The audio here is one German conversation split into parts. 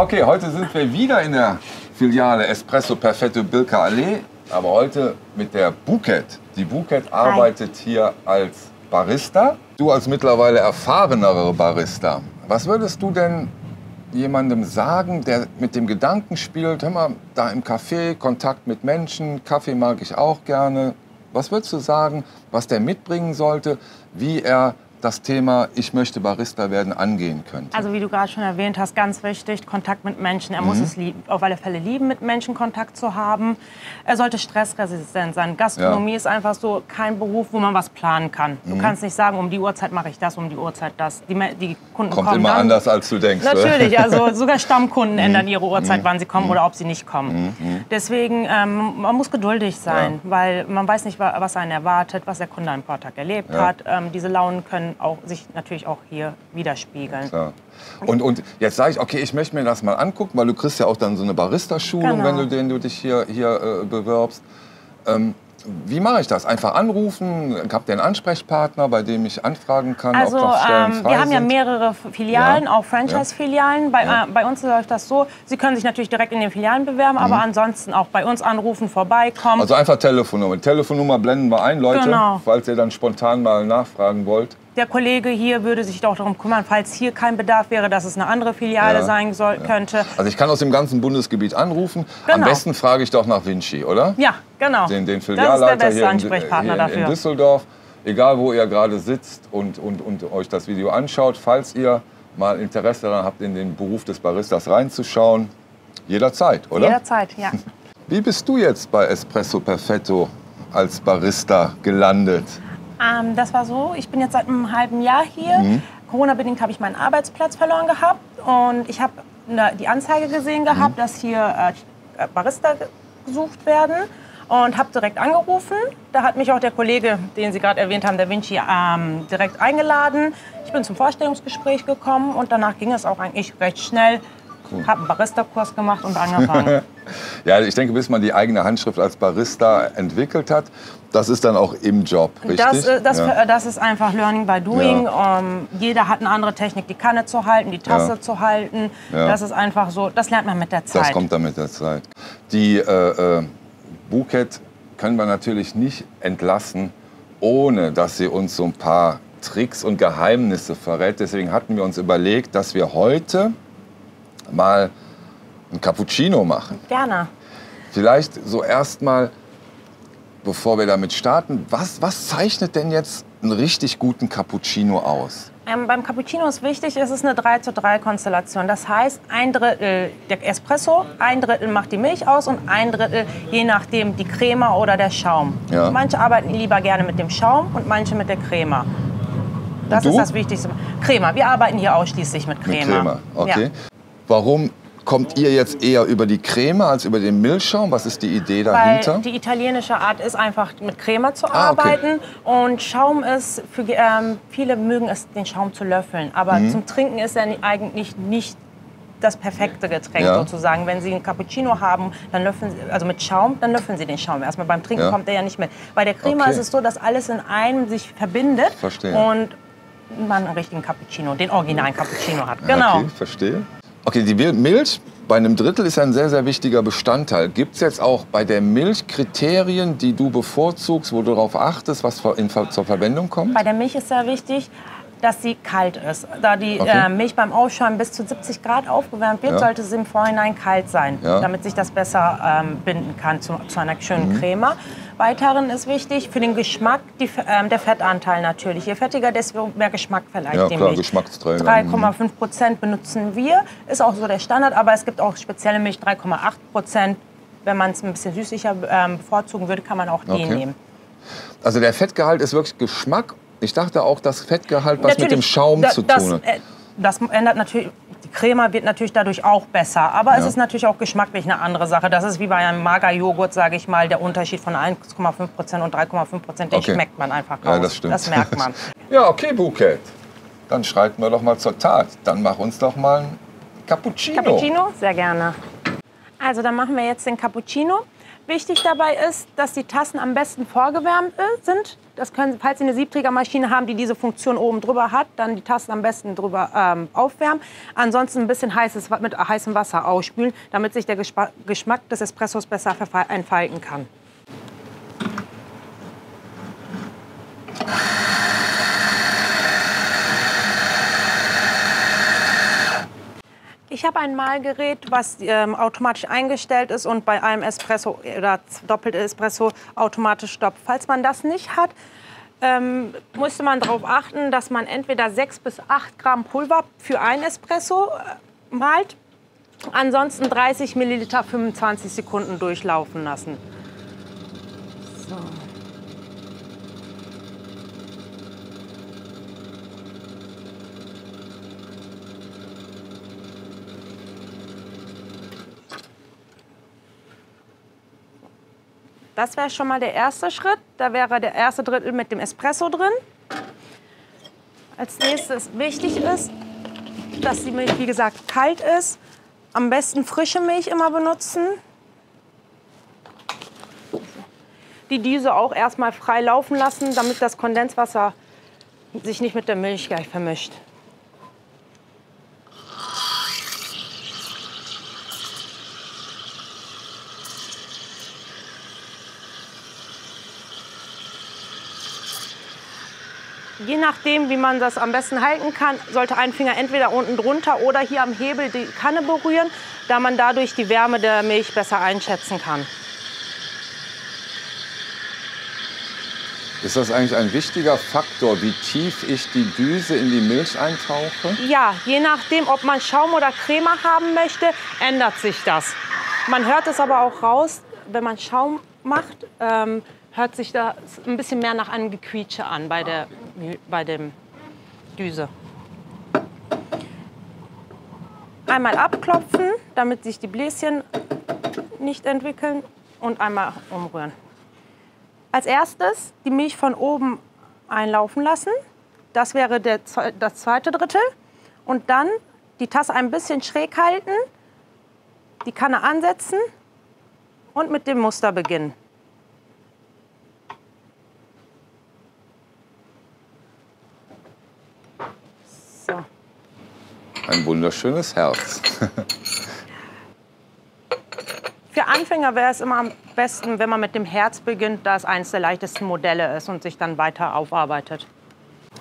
Okay, heute sind wir wieder in der Filiale Espresso Perfetto Bilka Allee, aber heute mit der Bouquet. Die Bouquet arbeitet hier als Barista. Du als mittlerweile erfahrenere Barista, was würdest du denn jemandem sagen, der mit dem Gedanken spielt, hör mal, da im Café, Kontakt mit Menschen, Kaffee mag ich auch gerne. Was würdest du sagen, was der mitbringen sollte, wie er das Thema Ich möchte Barista werden angehen könnte? Also wie du gerade schon erwähnt hast, ganz wichtig, Kontakt mit Menschen. Er muss es lieben, auf alle Fälle lieben, mit Menschen Kontakt zu haben. Er sollte stressresistent sein. Gastronomie Ja. ist einfach so kein Beruf, wo man was planen kann. Du kannst nicht sagen, um die Uhrzeit mache ich das, um die Uhrzeit das. Die, die Kunden Kommt kommen immer dann. anders, als du denkst. oder? Natürlich, also sogar Stammkunden ändern ihre Uhrzeit, wann sie kommen oder ob sie nicht kommen. Deswegen, ähm, man muss geduldig sein, weil man weiß nicht, wa- was einen erwartet, was der Kunde am Vortag erlebt Ja. hat. Ähm, diese Launen können auch, sich natürlich auch hier widerspiegeln. Klar. Und, und jetzt sage ich, okay, ich möchte mir das mal angucken, weil du kriegst ja auch dann so eine Barista-Schulung, Genau. wenn du, den, du dich hier, hier äh, bewirbst. Ähm, wie mache ich das? Einfach anrufen? Habt ihr einen Ansprechpartner, bei dem ich anfragen kann, Also ob noch Stellen ähm, frei wir haben ja mehrere Filialen, Ja. auch Franchise-Filialen. Bei, Ja. äh, bei uns läuft das so, Sie können sich natürlich direkt in den Filialen bewerben, aber ansonsten auch bei uns anrufen, vorbeikommen. Mhm. Also einfach Telefonnummer. Telefonnummer blenden wir ein, Leute, Genau. falls ihr dann spontan mal nachfragen wollt. Der Kollege hier würde sich doch darum kümmern, falls hier kein Bedarf wäre, dass es eine andere Filiale Ja. sein soll, könnte. Also ich kann aus dem ganzen Bundesgebiet anrufen. Am Genau. besten frage ich doch nach Vinci, oder? Ja, genau. den, den das ist der Filialleiter beste hier, in, Ansprechpartner hier in, in dafür. Düsseldorf. Egal, wo ihr gerade sitzt und, und, und euch das Video anschaut, falls ihr mal Interesse daran habt, in den Beruf des Baristas reinzuschauen, jederzeit, oder? Jederzeit, ja. Wie bist du jetzt bei Espresso Perfetto als Barista gelandet? Ähm, das war so, ich bin jetzt seit einem halben Jahr hier. Mhm. Corona-bedingt habe ich meinen Arbeitsplatz verloren gehabt. Und ich habe ne, die Anzeige gesehen gehabt, Mhm. dass hier äh, Barista ge- gesucht werden. Und habe direkt angerufen. Da hat mich auch der Kollege, den Sie gerade erwähnt haben, der Vinci, ähm, direkt eingeladen. Ich bin zum Vorstellungsgespräch gekommen und danach ging es auch eigentlich recht schnell. Habe einen Barista-Kurs gemacht und angefangen. Ja, ich denke, bis man die eigene Handschrift als Barista entwickelt hat, das ist dann auch im Job, richtig? Das, äh, das, ja. das ist einfach Learning by Doing. Ähm, jeder hat eine andere Technik, die Kanne zu halten, die Tasse Ja. zu halten. Ja. Das ist einfach so, das lernt man mit der Zeit. Das kommt dann mit der Zeit. Die äh, äh, Bouquet können wir natürlich nicht entlassen, ohne dass sie uns so ein paar Tricks und Geheimnisse verrät. Deswegen hatten wir uns überlegt, dass wir heute mal ein Cappuccino machen. Gerne. Vielleicht so erstmal, bevor wir damit starten, was, was zeichnet denn jetzt einen richtig guten Cappuccino aus? Ähm, beim Cappuccino ist wichtig, es ist eine 3 zu 3 Konstellation. Das heißt, ein Drittel der Espresso, ein Drittel macht die Milch aus und ein Drittel je nachdem die Crema oder der Schaum. Ja. Manche arbeiten lieber gerne mit dem Schaum und manche mit der Crema. Das ist das Wichtigste. Crema. Wir arbeiten hier ausschließlich mit Crema. Mit Crema, okay. Ja. Warum kommt ihr jetzt eher über die Creme als über den Milchschaum? Was ist die Idee Weil dahinter? die italienische Art ist einfach mit Crema zu Ah, okay. arbeiten und Schaum ist für ähm, viele mögen es den Schaum zu löffeln, aber Mhm. zum Trinken ist er eigentlich nicht das perfekte Getränk Ja. sozusagen. Wenn Sie einen Cappuccino haben, dann löffeln Sie, also mit Schaum, dann löffeln Sie den Schaum. Erstmal beim Trinken Ja. kommt er ja nicht mit. Bei der Crema Okay. ist es so, dass alles in einem sich verbindet Verstehe. und man einen richtigen Cappuccino, den originalen Cappuccino hat. Genau. Okay, verstehe. Okay, die Mil- Milch bei einem Drittel ist ein sehr, sehr wichtiger Bestandteil. Gibt es jetzt auch bei der Milch Kriterien, die du bevorzugst, wo du darauf achtest, was in, zur Verwendung kommt? Bei der Milch ist sehr wichtig, dass sie kalt ist. Da die Okay. äh, Milch beim Aufschäumen bis zu 70 Grad aufgewärmt wird, Ja. sollte sie im Vorhinein kalt sein, Ja. Mhm. damit sich das besser ähm, binden kann zu, zu einer schönen Creme. Weiteren ist wichtig für den Geschmack die, ähm, der Fettanteil natürlich. Je fettiger, desto mehr Geschmack verleiht Ja, klar, Milch. Geschmacksträger. 3,5 Prozent benutzen wir, ist auch so der Standard, aber es gibt auch spezielle Milch 3,8 Prozent. Wenn man es ein bisschen süßlicher ähm, bevorzugen würde, kann man auch die Okay. nehmen. Also der Fettgehalt ist wirklich Geschmack. Ich dachte auch, dass Fettgehalt was mit Natürlich, dem Schaum da- zu das, tun hat. äh, Das ändert natürlich, die Crema wird natürlich dadurch auch besser. Aber es Ja. ist natürlich auch geschmacklich eine andere Sache. Das ist wie bei einem Magerjoghurt, sage ich mal, der Unterschied von 1,5 Prozent und 3,5 Prozent. Den Okay. schmeckt man einfach raus. Ja, das stimmt. Das merkt man. Ja, okay, Bouquet. Dann schreiten wir doch mal zur Tat. Dann mach uns doch mal ein Cappuccino. Cappuccino? Sehr gerne. Also dann machen wir jetzt den Cappuccino. Wichtig dabei ist, dass die Tassen am besten vorgewärmt äh, sind. Das können, falls Sie eine Siebträgermaschine haben, die diese Funktion oben drüber hat, dann die Tassen am besten drüber ähm, aufwärmen. Ansonsten ein bisschen heißes, mit heißem Wasser ausspülen, damit sich der Geschmack des Espressos besser entfalten kann. Ich habe ein Mahlgerät, was ähm, automatisch eingestellt ist und bei einem Espresso oder doppelte Espresso automatisch stoppt. Falls man das nicht hat, ähm, musste man darauf achten, dass man entweder 6 bis 8 Gramm Pulver für ein Espresso äh, malt, ansonsten 30 Milliliter 25 Sekunden durchlaufen lassen. So. Das wäre schon mal der erste Schritt. Da wäre der erste Drittel mit dem Espresso drin. Als nächstes wichtig ist, dass die Milch, wie gesagt, kalt ist. Am besten frische Milch immer benutzen. Die Düse auch erstmal frei laufen lassen, damit das Kondenswasser sich nicht mit der Milch gleich vermischt. Je nachdem, wie man das am besten halten kann, sollte ein Finger entweder unten drunter oder hier am Hebel die Kanne berühren, da man dadurch die Wärme der Milch besser einschätzen kann. Ist das eigentlich ein wichtiger Faktor, wie tief ich die Düse in die Milch eintauche? Ja, je nachdem, ob man Schaum oder Creme haben möchte, ändert sich das. Man hört es aber auch raus, wenn man Schaum macht, ähm, hört sich das ein bisschen mehr nach einem Gequietsche an bei der, bei dem Düse. Einmal abklopfen, damit sich die Bläschen nicht entwickeln und einmal umrühren. Als erstes die Milch von oben einlaufen lassen. Das wäre der, das zweite Drittel. Und dann die Tasse ein bisschen schräg halten, die Kanne ansetzen und mit dem Muster beginnen. Ein wunderschönes Herz. Für Anfänger wäre es immer am besten, wenn man mit dem Herz beginnt, da es eines der leichtesten Modelle ist und sich dann weiter aufarbeitet.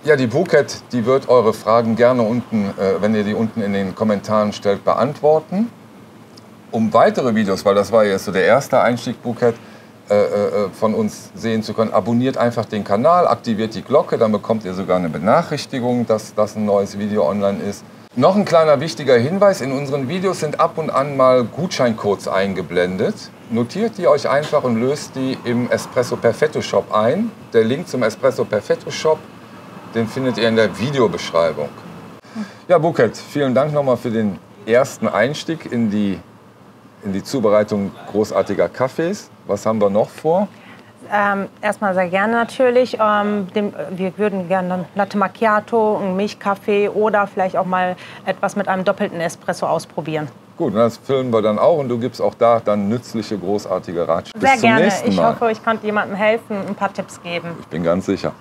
Ja, die Bouquet, die wird eure Fragen gerne unten, äh, wenn ihr die unten in den Kommentaren stellt, beantworten. Um weitere Videos, weil das war jetzt so der erste Einstieg Bouquet, äh, äh, von uns sehen zu können, abonniert einfach den Kanal, aktiviert die Glocke, dann bekommt ihr sogar eine Benachrichtigung, dass das ein neues Video online ist. Noch ein kleiner wichtiger Hinweis, in unseren Videos sind ab und an mal Gutscheincodes eingeblendet. Notiert die euch einfach und löst die im Espresso Perfetto Shop ein. Der Link zum Espresso Perfetto Shop, den findet ihr in der Videobeschreibung. Ja, Buket, vielen Dank nochmal für den ersten Einstieg in die, in die Zubereitung großartiger Kaffees. Was haben wir noch vor? Ähm, erstmal sehr gerne natürlich. Ähm, dem, wir würden gerne Latte Macchiato, einen Milchkaffee oder vielleicht auch mal etwas mit einem doppelten Espresso ausprobieren. Gut, das filmen wir dann auch und du gibst auch da dann nützliche, großartige Ratschläge. Sehr Bis gerne. ich hoffe, ich konnte jemandem helfen, ein paar Tipps geben. Ich bin ganz sicher.